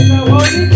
Hey,